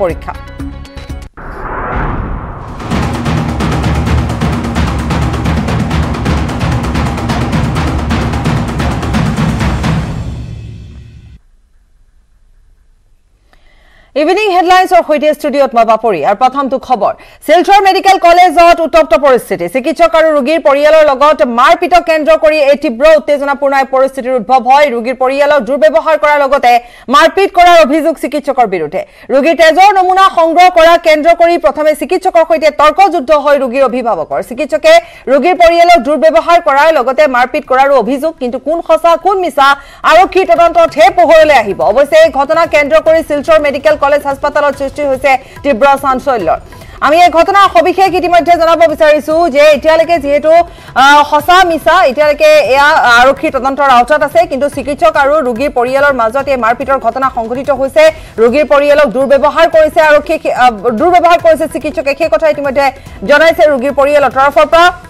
পৰীক্ষা। ইভিনিং হেডলাইন্সৰ সৈতে ষ্টুডিঅ'ত মই বাপৰি আৰু প্ৰথমটো খবৰ শিলচৰ মেডিকেল কলেজত উত্তপ্ত পৰিস্থিতি চিকিৎসক আৰু ৰোগীৰ পৰিয়ালৰ লগত মাৰপিটক কেন্দ্ৰ কৰি এই তীব্ৰ উত্তেজনাপূৰ্ণ পৰিস্থিতিৰ উদ্ভৱ হয় ৰোগীৰ পৰিয়ালক দুৰ্ব্যৱহাৰ কৰাৰ লগতে মাৰপিট কৰাৰ অভিযোগ চিকিৎসকৰ বিৰুদ্ধে ৰোগীৰ তেজৰ নমুনা সংগ্ৰহ কৰা কেন্দ্ৰ কৰি প্ৰথমে চিকিৎসকৰ সৈতে তৰ্কযুদ্ধ হয় ৰোগীৰ অভিভাৱকৰ চিকিৎসকে ৰোগীৰ পৰিয়ালক দুৰ্ব্যৱহাৰ কৰাৰ লগতে মাৰপিট কৰাৰো অভিযোগ কিন্তু কোন সঁচা কোন মিছা আৰক্ষীৰ তদন্ততহে পোহৰলৈ আহিব অৱশ্যে এই ঘটনা কেন্দ্ৰ কৰি শিলচৰ মেডিকেল কলেজ হাস্পতালত সৃষ্টি হৈছে তীব্ৰ চাঞ্চল্যৰ। আমি এই ঘটনাৰ সবিশেষ ইতিমধ্যে জনাব বিচাৰিছো যে এতিয়ালৈকে যিহেতু সঁচা মিছা এতিয়ালৈকে এয়া আৰক্ষীৰ তদন্তৰ আওতাত আছে কিন্তু চিকিৎসক আৰু ৰোগীৰ পৰিয়ালৰ মাজত এই মাৰপিটৰ ঘটনা সংঘটিত হৈছে। ৰোগীৰ পৰিয়ালক দুৰ্ব্যৱহাৰ কৰিছে আৰক্ষী দুৰ্ব্যৱহাৰ কৰিছে চিকিৎসকে। সেই কথা ইতিমধ্যে জনাইছে ৰোগীৰ পৰিয়ালৰ তৰফৰ পৰা।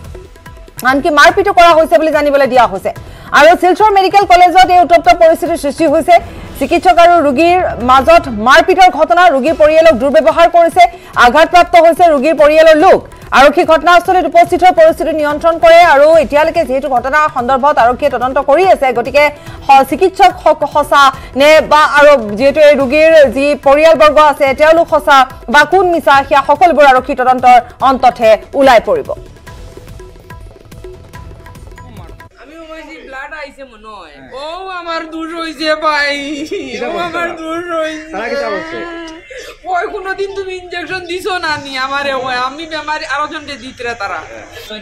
আনকি মাৰপিটো কৰা হৈছে বুলি জানিবলৈ দিয়া হৈছে। আৰু শিলচৰ মেডিকেল কলেজত এই উত্তপ্ত পৰিস্থিতিৰ সৃষ্টি হৈছে। চিকিৎসক আৰু ৰোগীৰ মাজত মাৰপিটৰ ঘটনা ৰোগীৰ পৰিয়ালক দুৰ্ব্যৱহাৰ কৰিছে আঘাতপ্ৰাপ্ত হৈছে ৰোগীৰ পৰিয়ালৰ লোক। আৰক্ষী ঘটনাস্থলীত উপস্থিত হৈ পৰিস্থিতি নিয়ন্ত্ৰণ কৰে আৰু এতিয়ালৈকে যিহেতু ঘটনাৰ সন্দৰ্ভত আৰক্ষীয়ে তদন্ত কৰি আছে গতিকে স- চিকিৎসক সঁচা নে বা আৰু যিহেতু এই ৰোগীৰ যি পৰিয়ালবৰ্গ আছে সঁচা বা কোন মিছা সেয়া সকলোবোৰ আৰক্ষী তদন্তৰ অন্ততহে ওলাই পৰিব। ব্লাড মনে হয়। ও আমার দূর হইছে ভাই। ও আমার দূর হইছে। ওই কোনদিন তুমি ইনজেকশন দিছো না নি? আমারে ওই আমি বেমারি আরও জনকে দিতরে তারা।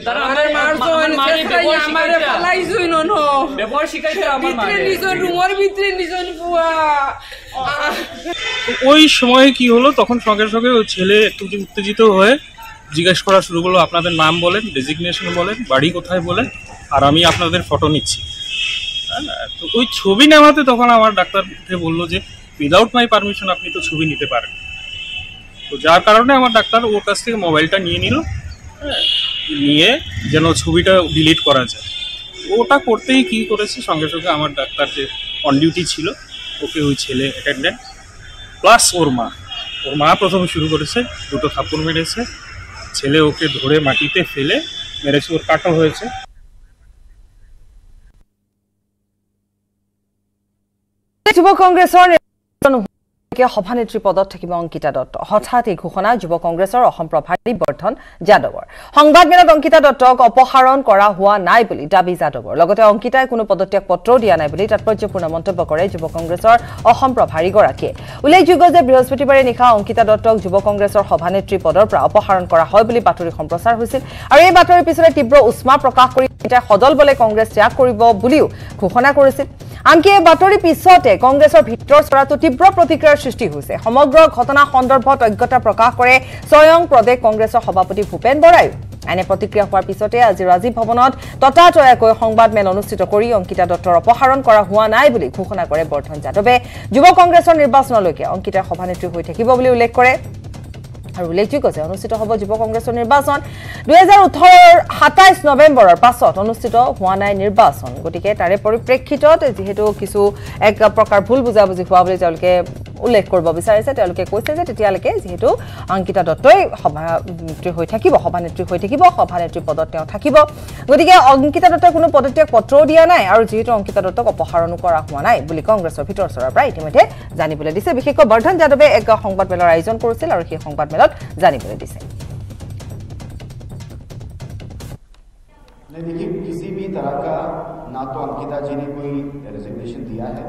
তারা আমার মারছো আমার মারে আমারে। ফালাইছো ন। ব্যবহার শিখাইছে আমার ভিতরে মারে। নিছন রুমের ভিতরে নিছন পুয়া। ওই সময়ে কি হলো? তখন সঙ্গে সঙ্গে ওই ছেলে একটু উত্তেজিত হয়ে জিজ্ঞেস করা শুরু করল আপনাদের নাম বলেন ডেজিগনেশন বলেন বাড়ি কোথায় বলেন আর আমি আপনাদের ফটো নিচ্ছি। হ্যাঁ, তো ওই ছবি নেওয়াতে তখন আমার ডাক্তারকে বলল যে উইদাউট মাই পারমিশন আপনি তো ছবি নিতে পারেন। তো যার কারণে আমার ডাক্তার ওর কাছ থেকে মোবাইলটা নিয়ে নিল হ্যাঁ, নিয়ে যেন ছবিটা ডিলিট করা যায়। ওটা করতেই কি করেছে সঙ্গে সঙ্গে আমার ডাক্তার যে অন ডিউটি ছিল ওকে ওই ছেলে অ্যাটেন্ডেন্ট প্লাস ওর মা। ওর মা প্রথমে শুরু করেছে দুটো থাপ্পড় মেরেছে ছেলে ওকে ধরে মাটিতে ফেলে মেরেছে ওর কাটা হয়েছে। këtu po kongresori হোৱালৈকে সভানেত্ৰী পদত থাকিব অংকিতা দত্ত। হঠাৎ এই ঘোষণা যুৱ কংগ্ৰেছৰ অসম প্ৰভাৰী বৰ্ধন যাদৱৰ। সংবাদমেলত অংকিতা দত্তক অপসাৰণ কৰা হোৱা নাই বুলি দাবী যাদৱৰ। লগতে অংকিতাই কোনো পদত্যাগ পত্ৰও দিয়া নাই বুলি তাৎপৰ্যপূৰ্ণ মন্তব্য কৰে যুৱ কংগ্ৰেছৰ অসম প্ৰভাৰীগৰাকীয়ে। উল্লেখযোগ্য যে বৃহস্পতিবাৰে নিশা অংকিতা দত্তক যুৱ কংগ্ৰেছৰ সভানেত্ৰী পদৰ পৰা অপসাৰণ কৰা হয় বুলি বাতৰি সম্প্ৰচাৰ হৈছিল। আৰু এই বাতৰিৰ পিছতে তীব্ৰ উষ্মা প্ৰকাশ কৰি অংকিতাই সদল বলে কংগ্ৰেছ ত্যাগ কৰিব বুলিও ঘোষণা কৰিছিল। আনকি এই বাতৰিৰ পিছতে কংগ্ৰেছৰ ভিতৰ চৰাটো তীব্ৰ প্ৰতিক্ৰিয়াৰ সৃষ্টি হৈছে। সমগ্ৰ ঘটনা সন্দৰ্ভত অজ্ঞতা প্ৰকাশ কৰে স্বয়ং প্ৰদেশ কংগ্ৰেছৰ সভাপতি ভূপেন বৰায়ো এনে প্ৰতিক্ৰিয়া হোৱাৰ পিছতে আজি ৰাজীৱ ভৱনত ততাতৈয়াকৈ সংবাদমেল অনুষ্ঠিত কৰি অংকিতা দত্তৰ অপসাৰণ কৰা হোৱা নাই বুলি ঘোষণা কৰে বৰ্ধন যাদৱে। যুৱ কংগ্ৰেছৰ নিৰ্বাচনলৈকে অংকিতাৰ সভানেত্ৰী হৈ থাকিব বুলি উল্লেখ কৰে। আৰু উল্লেখযোগ্য যে অনুষ্ঠিত হ'ব যুৱ কংগ্ৰেছৰ নিৰ্বাচন। দুহেজাৰ ওঠৰৰ সাতাইছ নৱেম্বৰৰ পাছত অনুষ্ঠিত হোৱা নাই নিৰ্বাচন। গতিকে তাৰে পৰিপ্ৰেক্ষিতত যিহেতু কিছু এক প্ৰকাৰ ভুল বুজাবুজি হোৱা বুলি তেওঁলোকে উল্লেখ কৰিব বিচাৰিছে তেওঁলোকে কৈছে যে তেতিয়ালৈকে যিহেতু অংকিতা দত্তই সভানেত্ৰী হৈ থাকিব সভানেত্ৰী হৈ থাকিব সভানেত্ৰী পদত তেওঁ থাকিব গতিকে অংকিতা দত্তই কোনো পদত্যাগ পত্ৰও দিয়া নাই আৰু যিহেতু অংকিতা দত্তক অপসাৰণো কৰা হোৱা নাই বুলি কংগ্ৰেছৰ ভিতৰ চৰাৰ পৰা ইতিমধ্যে জানিবলৈ দিছে বিশেষকৈ বৰ্ধন যাদৱে এক সংবাদমেলৰ আয়োজন কৰিছিল আৰু সেই সংবাদমেলত জানিবলৈ দিছে नहीं देखिए किसी भी तरह का ना तो अंकिता जी ने कोई रेजिग्नेशन दिया है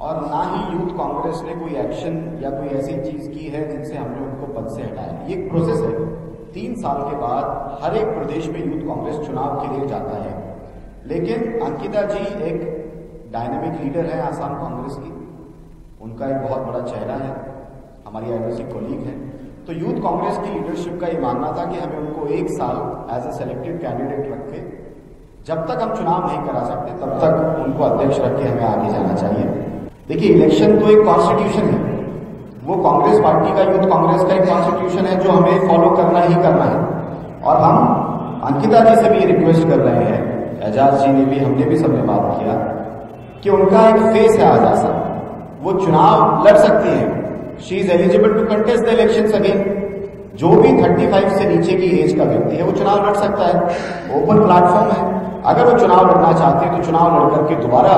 और ना ही यूथ कांग्रेस ने कोई एक्शन या कोई ऐसी चीज़ की है जिनसे हमने उनको पद से हटाया ये प्रोसेस है। तीन साल के बाद हर एक प्रदेश में यूथ कांग्रेस चुनाव के लिए जाता है। लेकिन अंकिता जी एक डायनेमिक लीडर है आसाम कांग्रेस की। उनका एक बहुत बड़ा चेहरा है। हमारी आईओसी कोलीग है। तो यूथ कांग्रेस की लीडरशिप का ये मानना था कि हमें उनको एक साल एज ए सेलेक्टेड कैंडिडेट रख के जब तक हम चुनाव नहीं करा सकते, तब तक उनको अध्यक्ष रख के हमें आगे जाना चाहिए। देखिए इलेक्शन तो एक कॉन्स्टिट्यूशन है। वो कांग्रेस पार्टी का यूथ कांग्रेस का एक कॉन्स्टिट्यूशन है जो हमें फॉलो करना ही करना है। और हम अंकिता जी से भी रिक्वेस्ट कर रहे हैं, एजाज जी ने भी, हमने भी सबने बात किया, कि उनका एक फेस है आज़ाद साहब वो चुनाव लड़ सकती हैं। She is eligible to contest the election again जो भी 35 से नीचे की एज का व्यक्ति है, वो चुनाव लड़ सकता है। ओपन प्लेटफॉर्म है। अगर वो चुनाव लड़ना चाहते हैं तो चुनाव लड़ करके दोबारा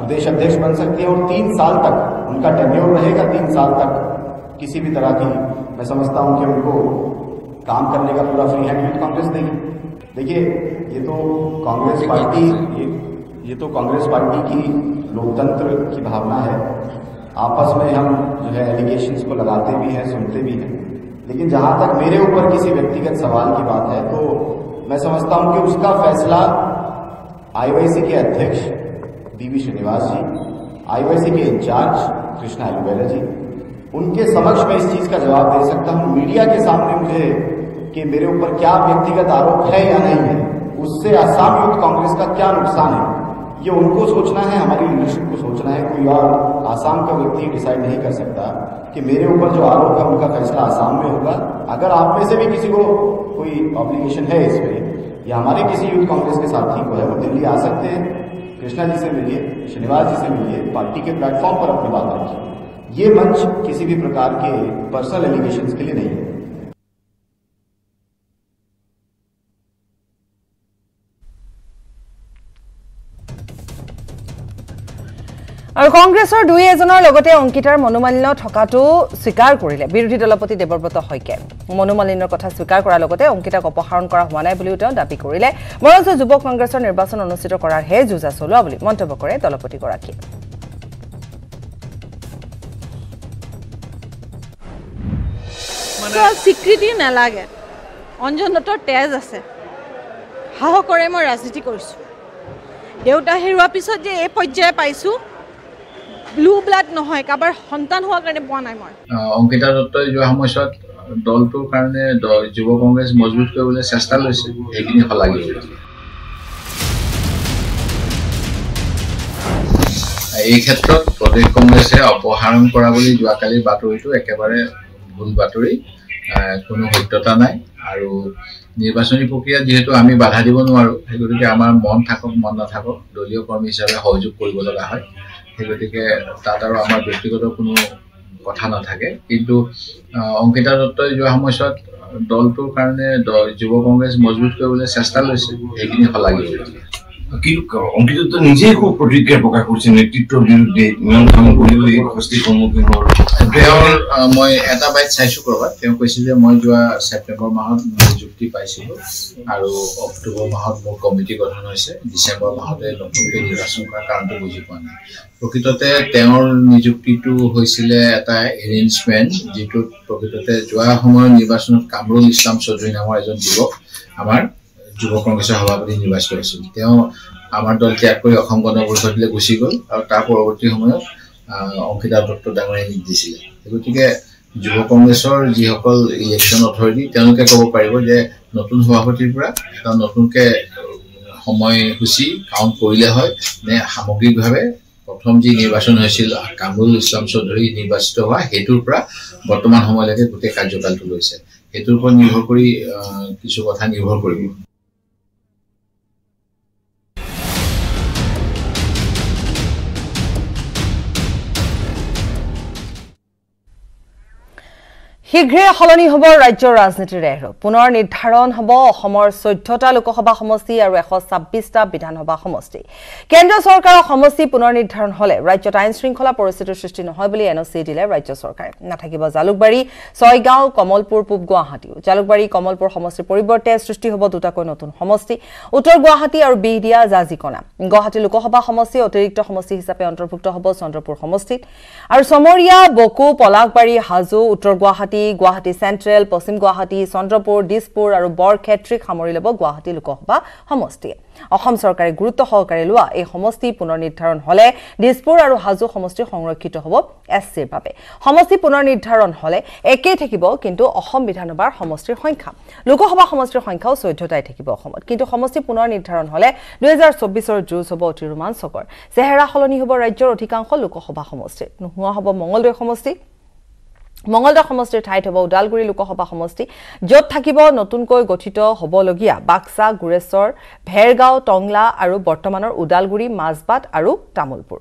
प्रदेश अध्यक्ष बन सकती है और तीन साल तक उनका टेन्योर रहेगा तीन साल तक किसी भी तरह की मैं समझता हूँ कि उनको काम करने का पूरा फ्री हैंड यूथ कांग्रेस देगी। देखिए ये तो कांग्रेस पार्टी ये ये तो कांग्रेस पार्टी की लोकतंत्र की भावना है। आपस में हम जो है एलिगेशंस को लगाते भी हैं सुनते भी हैं। लेकिन जहाँ तक मेरे ऊपर किसी व्यक्तिगत सवाल की बात है तो मैं समझता हूँ कि उसका फैसला आईवाईसी के अध्यक्ष बीवी श्रीनिवास जी आईवाईसी के इंचार्ज कृष्णा एलोवेरा जी। उनके समक्ष मैं इस चीज़ का जवाब दे सकता हूँ। मीडिया के सामने मुझे कि मेरे ऊपर क्या व्यक्तिगत आरोप है या नहीं है, उससे असम यूथ कांग्रेस का क्या नुकसान है, ये उनको सोचना है, हमारी लीडरशिप को सोचना है। कोई और आसाम का व्यक्ति डिसाइड नहीं कर सकता कि मेरे ऊपर जो आरोप है, उनका फैसला आसाम में होगा। अगर आप में से भी किसी को कोई ऑब्लिगेशन है इसमें या हमारे किसी यूथ कांग्रेस के साथी को है, वो दिल्ली आ सकते हैं। कृष्णा जी से मिलिए, श्रीनिवास जी से मिलिए, पार्टी के प्लेटफॉर्म पर अपनी बात रखिए। ये मंच किसी भी प्रकार के पर्सनल एलिगेशन के लिए नहीं है। আৰু কংগ্ৰেছৰ দুই এজনৰ লগতে অংকিতাৰ মনোমালিন্য থকাটো স্বীকাৰ কৰিলে। বিৰোধী দলপতি দেৱব্ৰত শইকীয়াই। মনোমালিন্যৰ কথা স্বীকাৰ কৰাৰ লগতে অংকিতাক অপসাৰণ কৰা হোৱা নাই বুলিও তেওঁ দাবী কৰিলে। বৰঞ্চ যুৱ কংগ্ৰেছৰ নিৰ্বাচন অনুষ্ঠিত কৰাৰহে যুঁজা চলোৱা বুলি মন্তব্য কৰে দলপতিগৰাকীয়ে। স্বীকৃতি নালাগে। অঞ্জন দত্তৰ তেজ আছে। সাহসৰে মই ৰাজনীতি কৰিছোঁ। দেউতা হেৰুৱাৰ পিছত যে এই পৰ্যায়ে পাইছোঁ ব্লু ব্লাড নহয় কাৰোবাৰ সন্তান হোৱাৰ কাৰণে পোৱা নাই মই। অংকিতা দত্তই যোৱা সময়ছোৱাত দলটোৰ কাৰণে যুৱ কংগ্ৰেছ মজবুত কৰিবলৈ চেষ্টা লৈছে। সেইখিনি শলাগিব এই ক্ষেত্ৰত প্ৰদেশ কংগ্ৰেছে অপসাৰণ কৰা বুলি যোৱাকালিৰ বাতৰিটো একেবাৰে ভুল বাতৰি। কোনো সত্যতা নাই। আৰু নিৰ্বাচনী প্ৰক্ৰিয়াত যিহেতু আমি বাধা দিব নোৱাৰোঁ সেই গতিকে আমাৰ মন থাকক মন নাথাকক দলীয় কৰ্মী হিচাপে সহযোগ কৰিব লগা হয়। সেই গতিকে তাত আৰু আমাৰ ব্যক্তিগত কোনো কথা নাথাকে। কিন্তু অংকিতা দত্তই যোৱা সময়ছোৱাত দলটোৰ কাৰণে যুৱ কংগ্ৰেছ মজবুত কৰিবলৈ চেষ্টা লৈছে সেইখিনি শলাগিব কিন্তু অংকিত নিজেই খুব প্ৰতিক্ৰিয়া প্ৰকাশ কৰিছে নেতৃত্বৰ বিৰুদ্ধে। ইমান কাম এই শাস্তিৰ সন্মুখীন হোৱাৰ তেওঁৰ মই এটা বাইট চাইছো কৰবাত। তেওঁ কৈছে যে মই যোৱা ছেপ্টেম্বৰ মাহত নিযুক্তি পাইছিলো আৰু অক্টোবৰ মাহত মোৰ কমিটি গঠন হৈছে। ডিচেম্বৰ মাহতে নতুনকৈ নিৰ্বাচন কৰাৰ কাৰণটো বুজি পোৱা নাই। প্ৰকৃততে তেওঁৰ নিযুক্তিটো হৈছিলে এটা এৰেঞ্জমেণ্ট যিটোত প্ৰকৃততে যোৱা সময়ৰ নিৰ্বাচনত কামৰুল ইছলাম চৌধুৰী নামৰ এজন যুৱক আমাৰ যুৱ কংগ্ৰেছৰ সভাপতি নিৰ্বাচিত হৈছিল। তেওঁ আমাৰ দল ত্যাগ কৰি অসম গণ পৰিষদলৈ গুচি গ'ল আৰু তাৰ পৰৱৰ্তী সময়ত অংকিতা দত্ত ডাঙৰীয়ে নিজ দিছিলে। গতিকে যুৱ কংগ্ৰেছৰ যিসকল ইলেকশ্যন অথৰিটি তেওঁলোকে ক'ব পাৰিব যে নতুন সভাপতিৰ পৰা এটা নতুনকৈ সময়সূচী কাউণ্ট কৰিলে হয় নে সামগ্ৰিকভাৱে প্ৰথম যি নিৰ্বাচন হৈছিল কামৰুল ইছলাম চৌধুৰী নিৰ্বাচিত হোৱা সেইটোৰ পৰা বৰ্তমান সময়লৈকে গোটেই কাৰ্যকালটো লৈছে। সেইটোৰ ওপৰত নিৰ্ভৰ কৰি কিছু কথা নিৰ্ভৰ কৰিব। শীঘ্ৰে সলনি হ'ব ৰাজ্যৰ ৰাজনীতিৰ ৰেহৰু পুনৰ নিৰ্ধাৰণ হ'ব অসমৰ চৈধ্যটা লোকসভা সমষ্টি আৰু এশ ছাব্বিছটা বিধানসভা সমষ্টি। কেন্দ্ৰীয় চৰকাৰৰ সমষ্টি পুনৰ নিৰ্ধাৰণ হ'লে ৰাজ্যত আইন শৃংখলা পৰিস্থিতিৰ সৃষ্টি নহয় বুলি এন অ' চি দিলে ৰাজ্য চৰকাৰে। নাথাকিব জালুকবাৰী ছয়গাঁও কমলপুৰ পূব গুৱাহাটীও। জালুকবাৰী কমলপুৰ সমষ্টিৰ পৰিৱৰ্তে সৃষ্টি হ'ব দুটাকৈ নতুন সমষ্টি উত্তৰ গুৱাহাটী আৰু বিহদিয়া জাজিকনা। গুৱাহাটী লোকসভা সমষ্টি অতিৰিক্ত সমষ্টি হিচাপে অন্তৰ্ভুক্ত হ'ব চন্দ্ৰপুৰ সমষ্টিত। আৰু চমৰীয়া বকো পলাশবাৰী হাজো উত্তৰ গুৱাহাটী গুৱাহাটী চেণ্ট্ৰেল পশ্চিম গুৱাহাটী চন্দ্ৰপুৰ দিছপুৰ আৰু বৰক্ষেত্ৰীক সামৰি ল'ব গুৱাহাটী লোকসভা সমষ্টিয়ে। অসম চৰকাৰে গুৰুত্ব সহকাৰে লোৱা এই সমষ্টি পুনৰ নিৰ্ধাৰণ হ'লে দিছপুৰ আৰু হাজো সমষ্টি সংৰক্ষিত হ'ব এছ চিৰ বাবে। সমষ্টি পুনৰ নিৰ্ধাৰণ হ'লে একেই থাকিব কিন্তু অসম বিধানসভাৰ সমষ্টিৰ সংখ্যা। লোকসভা সমষ্টিৰ সংখ্যাও চৈধ্যটাই থাকিব অসমত। কিন্তু সমষ্টি পুনৰ নিৰ্ধাৰণ হ'লে দুহেজাৰ চৌব্বিছৰ যুঁজ হ'ব অতি ৰোমাঞ্চকৰ চেহেৰা সলনি হ'ব ৰাজ্যৰ অধিকাংশ লোকসভা সমষ্টিৰ নোহোৱা হ'ব মঙলদৈ সমষ্টি। মঙলদৈ সমষ্টিৰ ঠাইত হ'ব ওদালগুৰি লোকসভা সমষ্টি য'ত থাকিব নতুনকৈ গঠিত হ'বলগীয়া বাক্সা গোৰেশ্বৰ ভেৰগাঁও টংলা আৰু বৰ্তমানৰ ওদালগুৰি মাজবাট আৰু তামোলপুৰ।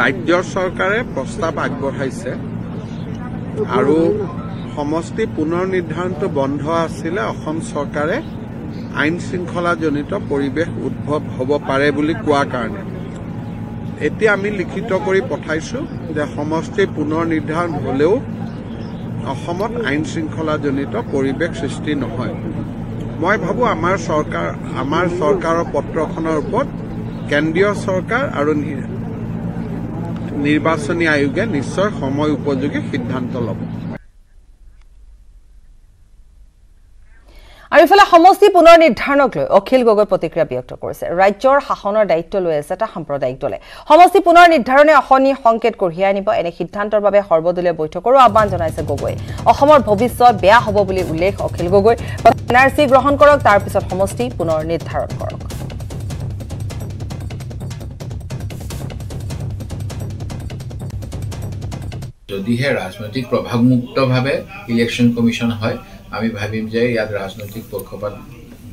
ৰাজ্য চৰকাৰে প্ৰস্তাৱ আগবঢ়াইছে আৰু সমষ্টি পুনৰ নিৰ্ধাৰণটো বন্ধ আছিলে অসম চৰকাৰে। আইন শৃংখলাজনিত পৰিৱেশ উদ্ভৱ হ'ব পাৰে বুলি কোৱা কাৰণে। এতিয়া আমি লিখিত কৰি পঠাইছো যে সমষ্টি পুনৰ নিৰ্ধাৰণ হ'লেও অসমত আইন শৃংখলাজনিত পৰিৱেশ সৃষ্টি নহয়। মই ভাবোঁ আমাৰ চৰকাৰ আমাৰ চৰকাৰৰ পত্ৰখনৰ ওপৰত কেন্দ্ৰীয় চৰকাৰ আৰু নিৰ্বাচনী আয়োগে নিশ্চয় সময় উপযোগী সিদ্ধান্ত ল'ব। ইফালে সমষ্টি পুনৰ নিৰ্ধাৰণক লৈ অখিল গগৈ প্ৰতিক্ৰিয়া ব্যক্ত কৰিছে। ৰাজ্যৰ শাসনৰ দায়িত্ব লৈ আছে এটা সাম্প্ৰদায়িক দলে। সমষ্টি পুনৰ নিৰ্ধাৰণে অশনি সংকেত কঢ়িয়াই আনিব এনে সিদ্ধান্তৰ বাবে সৰ্বদলীয় বৈঠকৰো আহ্বান জনাইছে গগৈয়ে। অসমৰ ভৱিষ্যত বেয়া হ'ব বুলি উল্লেখ Akhil Gogoi N R C গ্ৰহণ কৰক তাৰ পিছত সমষ্টি পুনৰ নিৰ্ধাৰণ কৰক। যদিহে ৰাজনৈতিক প্ৰভাৱমুক্তভাৱে ইলেকশ্যন কমিশ্যন হয় আমি ভাবিম যে ইয়াত ৰাজনৈতিক পক্ষপাত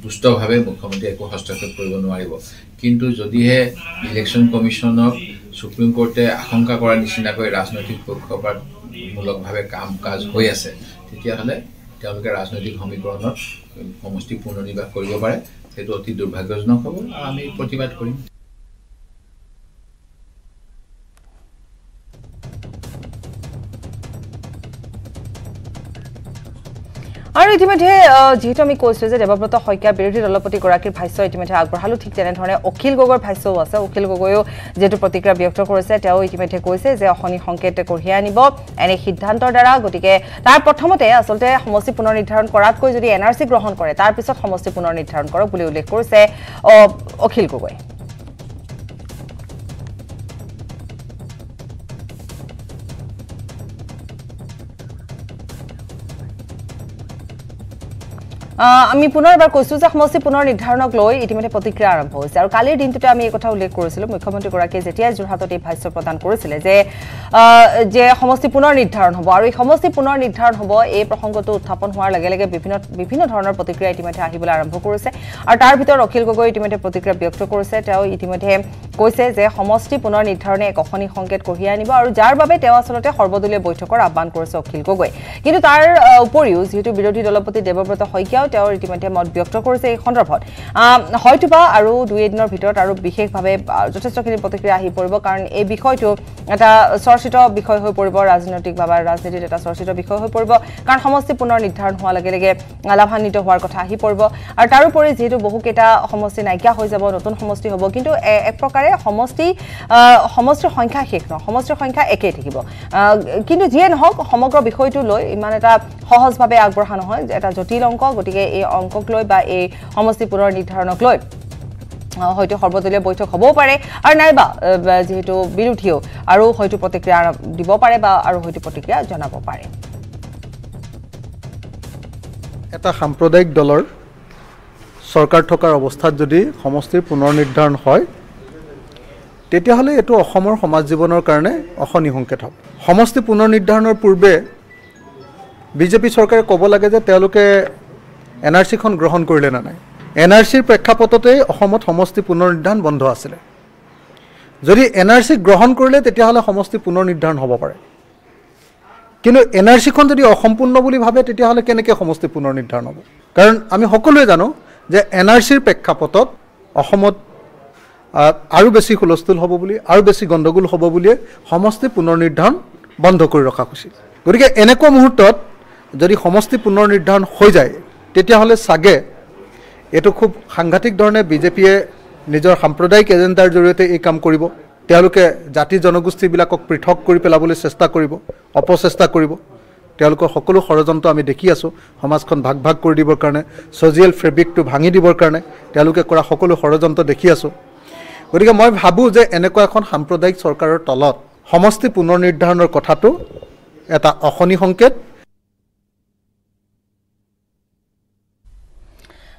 দুষ্টভাৱে মুখ্যমন্ত্ৰীয়ে একো হস্তক্ষেপ কৰিব নোৱাৰিব। কিন্তু যদিহে ইলেকশ্যন কমিশ্যনক সুপ্ৰিম কোৰ্টে আশংকা কৰাৰ নিচিনাকৈ ৰাজনৈতিক পক্ষপাতমূলকভাৱে কাম কাজ হৈ আছে তেতিয়াহ'লে তেওঁলোকে ৰাজনৈতিক সমীকৰণত সমষ্টি পুনৰ নিৰ্বাহ কৰিব পাৰে। সেইটো অতি দুৰ্ভাগ্যজনক হ'ব। আৰু আমি প্ৰতিবাদ কৰিম। আৰু ইতিমধ্যে যিহেতু আমি কৈছো যে দেৱব্ৰত শইকীয়া বিৰোধী দলপতিগৰাকীৰ ভাষ্য ইতিমধ্যে আগবঢ়ালো ঠিক তেনেধৰণে অখিল গগৈৰ ভাষ্যও আছে। অখিল গগৈয়েও যিহেতু প্ৰতিক্ৰিয়া ব্যক্ত কৰিছে তেওঁ ইতিমধ্যে কৈছে যে অশনি সংকেত কঢ়িয়াই আনিব এনে সিদ্ধান্তৰ দ্বাৰা গতিকে তাৰ প্ৰথমতে আচলতে সমষ্টি পুনৰ নিৰ্ধাৰণ কৰাতকৈ যদি এন আৰ চি গ্ৰহণ কৰে তাৰ পিছত সমষ্টি পুনৰ নিৰ্ধাৰণ কৰক বুলি উল্লেখ কৰিছে অখিল গগৈ। আমি পুনৰ এবাৰ কৈছো যে সমষ্টি পুনৰ নিৰ্ধাৰণক লৈ ইতিমধ্যে প্ৰতিক্ৰিয়া আৰম্ভ হৈছে। আৰু কালিৰ দিনটোতে আমি এই কথা উল্লেখ কৰিছিলো। মুখ্যমন্ত্ৰীগৰাকীয়ে যেতিয়াই যোৰহাটত এই ভাষ্য প্ৰদান কৰিছিলে যে যে সমষ্টি পুনৰ নিৰ্ধাৰণ হ'ব। আৰু এই সমষ্টি পুনৰ নিৰ্ধাৰণ হ'ব এই প্ৰসংগটো উত্থাপন হোৱাৰ লগে লগে বিভিন্ন বিভিন্ন ধৰণৰ প্ৰতিক্ৰিয়া ইতিমধ্যে আহিবলৈ আৰম্ভ কৰিছে। আৰু তাৰ ভিতৰত অখিল গগৈ ইতিমধ্যে প্ৰতিক্ৰিয়া ব্যক্ত কৰিছে। তেওঁ ইতিমধ্যে কৈছে যে সমষ্টি পুনৰ নিৰ্ধাৰণে এক অশনি সংকেত কঢ়িয়াই আনিব। আৰু যাৰ বাবে তেওঁ আচলতে সৰ্বদলীয় বৈঠকৰ আহ্বান কৰিছে অখিল গগৈ কিন্তু তাৰ উপৰিও যিহেতু বিৰোধী দলপতি দেৱব্ৰত শইকীয়াও তেওঁৰ ইতিমধ্যে মত ব্যক্ত কৰিছে এই সন্দৰ্ভত। হয়তোবা আৰু দুই এদিনৰ ভিতৰত আৰু বিশেষভাৱে যথেষ্টখিনি প্ৰতিক্ৰিয়া আহি পৰিব কাৰণ এই বিষয়টো এটা চৰ্চিত বিষয় হৈ পৰিব ৰাজনৈতিকভাৱে ৰাজনীতিত এটা চৰ্চিত বিষয় হৈ পৰিব কাৰণ সমষ্টি পুনৰ নিৰ্ধাৰণ হোৱাৰ লগে লগে লাভান্বিত হোৱাৰ কথা আহি পৰিব। আৰু তাৰোপৰি যিহেতু বহুকেইটা সমষ্টি নাইকিয়া হৈ যাব নতুন সমষ্টি হ'ব কিন্তু এক প্ৰকাৰে সমষ্টি সমষ্টিৰ সংখ্যা শেষ নহয় সমষ্টিৰ সংখ্যা একেই থাকিব। কিন্তু যিয়ে নহওক সমগ্ৰ বিষয়টো লৈ ইমান এটা সহজভাৱে আগবঢ়া নহয় এটা জটিল অংক গতিকে এই অংকক লৈ বা এই সমষ্টি পুনৰ নিৰ্ধাৰণক লৈ হয়তো সৰ্বদলীয় বৈঠক হ'বও পাৰে। আৰু নাইবা যিহেতু বিৰোধীয়েও আৰু হয়তো প্ৰতিক্ৰিয়া দিব পাৰে বা আৰু হয়তো প্ৰতিক্ৰিয়া জনাব পাৰে। এটা সাম্প্ৰদায়িক দলৰ চৰকাৰ থকাৰ অৱস্থাত যদি সমষ্টিৰ পুনৰ নিৰ্ধাৰণ হয় তেতিয়াহ'লে এইটো অসমৰ সমাজ জীৱনৰ কাৰণে অশনি সংকেত হ'ব। সমষ্টি পুনৰ নিৰ্ধাৰণৰ পূৰ্বে বিজেপি চৰকাৰে ক'ব লাগে যে তেওঁলোকে এন আৰ চিখন গ্ৰহণ কৰিলে নে নাই? এন আৰ চিৰ প্ৰেক্ষাপটতেই অসমত সমষ্টি পুনৰ নিৰ্ধাৰণ বন্ধ আছিলে। যদি এন আৰ চি গ্ৰহণ কৰিলে তেতিয়াহ'লে সমষ্টি পুনৰ নিৰ্ধাৰণ হ'ব পাৰে। কিন্তু এন আৰ চিখন যদি অসম্পূৰ্ণ বুলি ভাবে তেতিয়াহ'লে কেনেকৈ সমষ্টি পুনৰ নিৰ্ধাৰণ হ'ব? কাৰণ আমি সকলোৱে জানো যে এন আৰ চিৰ প্ৰেক্ষাপটত অসমত আৰু বেছি হুলস্থুল হ'ব বুলি আৰু বেছি গণ্ডগোল হ'ব বুলিয়ে সমষ্টি পুনৰ নিৰ্ধাৰণ বন্ধ কৰি ৰখা হৈছিল। গতিকে এনেকুৱা মুহূৰ্তত যদি সমষ্টি পুনৰ নিৰ্ধাৰণ হৈ যায় তেতিয়াহ'লে চাগে এইটো খুব সাংঘাতিক ধৰণে বিজেপিয়ে নিজৰ সাম্প্ৰদায়িক এজেণ্ডাৰ জৰিয়তে এই কাম কৰিব। তেওঁলোকে জাতি জনগোষ্ঠীবিলাকক পৃথক কৰি পেলাবলৈ চেষ্টা কৰিব অপচেষ্টা কৰিব। তেওঁলোকৰ সকলো ষড়যন্ত্ৰ আমি দেখি আছোঁ সমাজখন ভাগ ভাগ কৰি দিবৰ কাৰণে ছ'চিয়েল ফেব্ৰিকটো ভাঙি দিবৰ কাৰণে তেওঁলোকে কৰা সকলো ষড়যন্ত্ৰ দেখি আছোঁ। গতিকে মই ভাবোঁ যে এনেকুৱা এখন সাম্প্ৰদায়িক চৰকাৰৰ তলত সমষ্টি পুনৰ নিৰ্ধাৰণৰ কথাটো এটা অশনি সংকেত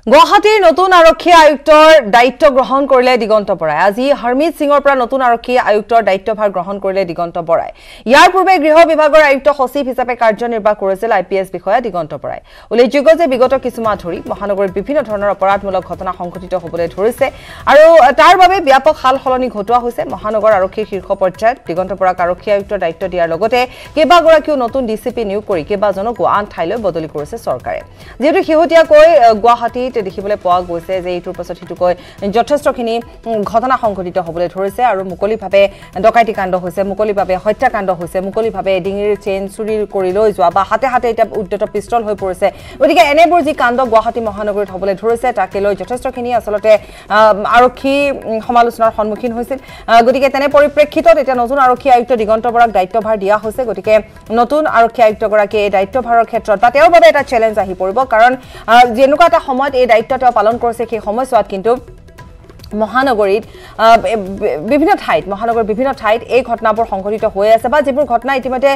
গুৱাহাটীৰ নতুন আৰক্ষী আয়ুক্তৰ দায়িত্ব গ্ৰহণ কৰিলে দিগন্ত বৰাই। আজি হৰমিত সিঙৰ পৰা নতুন আৰক্ষী আয়ুক্তৰ দায়িত্বভাৰ গ্ৰহণ কৰিলে দিগন্ত বৰাই। ইয়াৰ পূৰ্বে গৃহ বিভাগৰ আয়ুক্ত সচিব হিচাপে কাৰ্যনিৰ্বাহ কৰিছিল আই পি এছ বিষয়া দিগন্ত বৰাই। উল্লেখযোগ্য যে বিগত কিছুমাহ ধৰি মহানগৰীত বিভিন্ন ধৰণৰ অপৰাধমূলক ঘটনা সংঘটিত হ'বলৈ ধৰিছে আৰু তাৰ বাবে ব্যাপক সাল সলনি ঘটোৱা হৈছে। মহানগৰ আৰক্ষীৰ শীৰ্ষ পৰ্যায়ত দিগন্ত বৰাক আৰক্ষী আয়ুক্তৰ দায়িত্ব দিয়াৰ লগতে কেইবাগৰাকীও নতুন ডি চি পি নিয়োগ কৰি কেইবাজনকো আন ঠাইলৈ বদলি কৰিছে চৰকাৰে। যিহেতু শেহতীয়াকৈ গুৱাহাটীত দেখিবলৈ পোৱা গৈছে যে এইটোৰ পাছত সিটোকৈ যথেষ্টখিনি ঘটনা সংঘটিত হ'বলৈ ধৰিছে আৰু মুকলিভাৱে ডকাইতি কাণ্ড হৈছে মুকলিভাৱে হত্যাকাণ্ড হৈছে মুকলিভাৱে ডিঙিৰ চেইন চুৰি কৰি লৈ যোৱা বা হাতে হাতে এতিয়া উদ্যত পিষ্টল হৈ পৰিছে। গতিকে এনেবোৰ যি কাণ্ড গুৱাহাটী মহানগৰীত হ'বলৈ ধৰিছে তাকে লৈ যথেষ্টখিনি আচলতে আৰক্ষী সমালোচনাৰ সন্মুখীন হৈছিল। গতিকে তেনে পৰিপ্ৰেক্ষিতত এতিয়া নতুন আৰক্ষী আয়ুক্ত দিগন্ত বৰাক দায়িত্বভাৰ দিয়া হৈছে। গতিকে নতুন আৰক্ষী আয়ুক্তগৰাকীয়ে এই দায়িত্বভাৰৰ ক্ষেত্ৰত বা তেওঁৰ বাবে এটা চেলেঞ্জ আহি পৰিব। কাৰণ যেনেকুৱা এটা সময়ত এই দায়িত্ব তেওঁ পালন কৰিছে সেই সময়ছোৱাত কিন্তু মহানগৰীত বিভিন্ন ঠাইত মহানগৰীৰ বিভিন্ন ঠাইত এই ঘটনাবোৰ সংঘটিত হৈ আছে বা যিবোৰ ঘটনা ইতিমধ্যে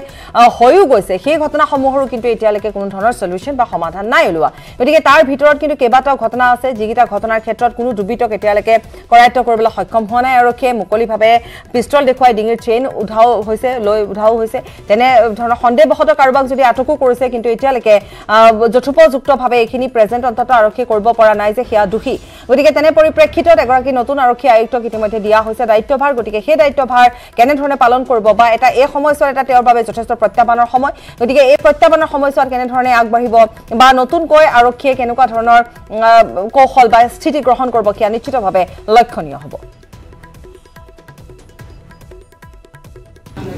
হৈও গৈছে সেই ঘটনাসমূহৰো কিন্তু এতিয়ালৈকে কোনো ধৰণৰ চলিউশ্যন বা সমাধান নাই ওলোৱা। গতিকে তাৰ ভিতৰত কিন্তু কেইবাটাও ঘটনা আছে যিকেইটা ঘটনাৰ ক্ষেত্ৰত কোনো দুৰ্বৃত্তক এতিয়ালৈকে কৰায়ত্ব কৰিবলৈ সক্ষম হোৱা নাই আৰক্ষীয়ে মুকলিভাৱে পিষ্টল দেখুৱাই ডিঙিৰ চেইন উধাও হৈছে লৈ উধাও হৈছে। তেনে ধৰণৰ সন্দেহবশতঃ কাৰোবাক যদি আটকো কৰিছে কিন্তু এতিয়ালৈকে যথোপযুক্তভাৱে এইখিনি প্ৰেজেণ্ট অন্ততঃ আৰক্ষীয়ে কৰিব পৰা নাই যে সেয়া দোষী। গতিকে তেনে পৰিপ্ৰেক্ষিতত এগৰাকী এগৰাকী নতুন আৰক্ষী আয়ুক্তক ইতিমধ্যে দিয়া হৈছে দায়িত্বভাৰ। গতিকে সেই দায়িত্বভাৰ কেনেধৰণে পালন কৰিব বা এটা এই সময়ছোৱাত এটা তেওঁৰ বাবে যথেষ্ট প্ৰত্যাহ্বানৰ সময় গতিকে এই প্ৰত্যাহ্বানৰ সময়ছোৱাত কেনেধৰণে আগবাঢ়িব বা নতুনকৈ আৰক্ষীয়ে কেনেকুৱা ধৰণৰ কৌশল বা স্থিতি গ্ৰহণ কৰিব সেয়া নিশ্চিতভাৱে লক্ষণীয় হ'ব।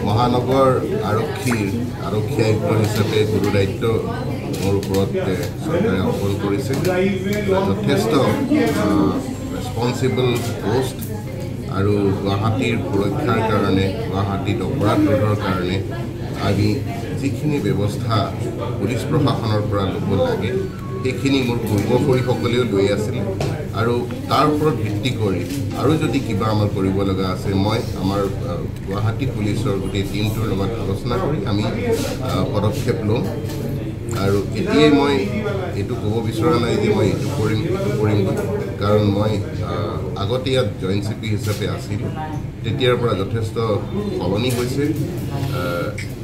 মহানগৰ আৰক্ষীৰ আৰক্ষী আয়ুক্ত হিচাপে গুৰু দায়িত্ব মোৰ ওপৰত চৰকাৰে অৰ্পণ কৰিছে। যথেষ্ট ৰেছপনচিবল পোষ্ট আৰু গুৱাহাটীৰ সুৰক্ষাৰ কাৰণে গুৱাহাটীত অপৰাধ ৰোধৰ কাৰণে আমি যিখিনি ব্যৱস্থা পুলিচ প্ৰশাসনৰ পৰা ল'ব লাগে সেইখিনি মোৰ পূৰ্বপুৰীসকলেও লৈ আছিল। আৰু তাৰ ওপৰত ভিত্তি কৰি আৰু যদি কিবা আমাৰ কৰিব লগা আছে মই আমাৰ গুৱাহাটী পুলিচৰ গোটেই টীমটোৰ লগত আলোচনা কৰি আমি পদক্ষেপ ল'ম। আৰু এতিয়াই মই এইটো ক'ব বিচৰা নাই যে মই এইটো কৰিম এইটো কৰিম বুলি। কাৰণ মই আগতে ইয়াত জইণ্ট চি পি হিচাপে আছিলোঁ। তেতিয়াৰ পৰা যথেষ্ট সলনি হৈছে।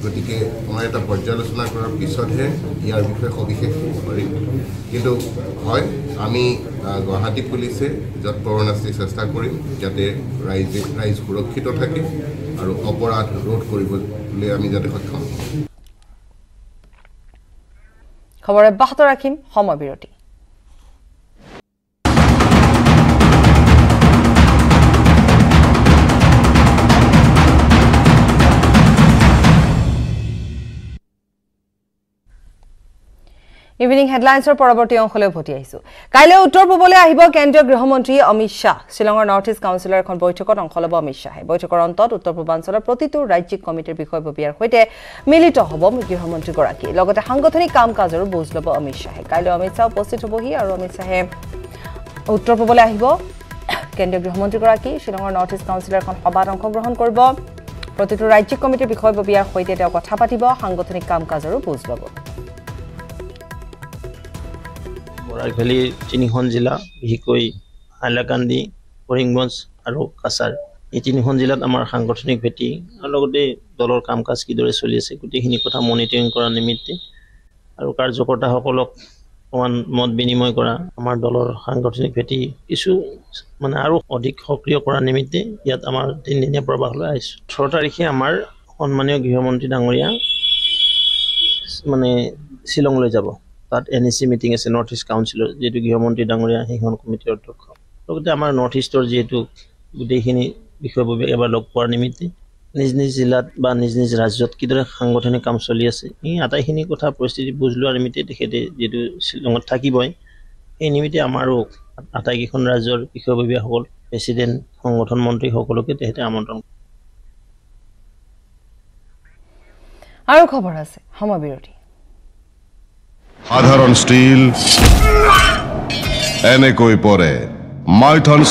গতিকে মই এটা পৰ্যালোচনা কৰাৰ পিছতহে ইয়াৰ বিষয়ে সবিশেষ পাৰিম। কিন্তু হয় আমি গুৱাহাটী পুলিচে যৎপৰণাস্তি চেষ্টা কৰিম যাতে ৰাইজে ৰাইজ সুৰক্ষিত থাকে আৰু অপৰাধ ৰোধ কৰিবলৈ আমি যাতে সক্ষম খবৰ অব্যাহত ৰাখিম সময় বিৰতি। ইভিনিং হেডলাইন্সৰ পৰৱৰ্তী অংশলৈ উভতি আহিছো। কাইলৈ উত্তৰ পূবলৈ আহিব কেন্দ্ৰীয় গৃহমন্ত্ৰী অমিত শ্বাহ। শ্বিলঙৰ নৰ্থ ইষ্ট কাউন্সিলৰ এখন বৈঠকত অংশ ল'ব অমিত শ্বাহে। বৈঠকৰ অন্তত উত্তৰ পূৰ্বাঞ্চলৰ প্ৰতিটো ৰাজ্যিক কমিটিৰ বিষয়ববীয়াৰ সৈতে মিলিত হ'ব গৃহমন্ত্ৰীগৰাকী। লগতে সাংগঠনিক কাম কাজৰো বুজ ল'ব অমিত শ্বাহে। কাইলৈ অমিত শ্বাহ উপস্থিত হ'বহি আৰু অমিত শ্বাহে উত্তৰ পূবলৈ আহিব কেন্দ্ৰীয় গৃহমন্ত্ৰীগৰাকী। শ্বিলঙৰ নৰ্থ ইষ্ট কাউন্সিলৰ এখন সভাত অংশগ্ৰহণ কৰিব। প্ৰতিটো ৰাজ্যিক কমিটিৰ বিষয়ববীয়াৰ সৈতে তেওঁ কথা পাতিব। সাংগঠনিক কাম কাজৰো বুজ ল'ব। বৰাক তিনিখন জিলা বিশেষকৈ হাইলাকান্দি কৰিমগঞ্জ আৰু কাছাৰ। এই তিনিখন জিলাত আমাৰ সাংগঠনিক ভেটি আৰু লগতে দলৰ কাম কাজ কিদৰে চলি আছে গোটেইখিনি কথা মনিটৰিং কৰাৰ নিমিত্তে আৰু কাৰ্যকৰ্তাসকলক অকণমান মত বিনিময় কৰা আমাৰ দলৰ সাংগঠনিক ভেটি কিছু মানে আৰু অধিক সক্ৰিয় কৰাৰ নিমিত্তে ইয়াত আমাৰ তিনিদিনীয়া প্ৰৱাসলৈ আহিছোঁ। ওঠৰ তাৰিখে আমাৰ সন্মানীয় গৃহমন্ত্ৰী ডাঙৰীয়া মানে শ্বিলঙলৈ যাব। তাত এন ই চি মিটিং আছে নৰ্থ ইষ্ট কাউন্সিলৰ যিহেতু গৃহমন্ত্ৰী ডাঙৰীয়া সেইখন কমিটিৰ অধ্যক্ষ। লগতে আমাৰ নৰ্থ ইষ্টৰ যিহেতু গোটেইখিনি বিষয়ববীয়াক এবাৰ লগ পোৱাৰ নিমিত্তে নিজ নিজ জিলাত বা নিজ নিজ ৰাজ্যত কিদৰে সাংগঠনিক কাম চলি আছে এই আটাইখিনি কথা পৰিস্থিতি বুজ লোৱাৰ নিমিত্তে তেখেতে যিহেতু শ্বিলঙত থাকিবই সেই নিমিত্তে আমাৰো আটাইকেইখন ৰাজ্যৰ বিষয়ববীয়াসকল প্ৰেচিডেণ্ট সংগঠন মন্ত্ৰী সকলোকে তেখেতে আমন্ত্ৰণ আৰু খবৰ আছে সময় বিৰতি। সাধারণ স্টিল। এনে কই পরে? মাইথন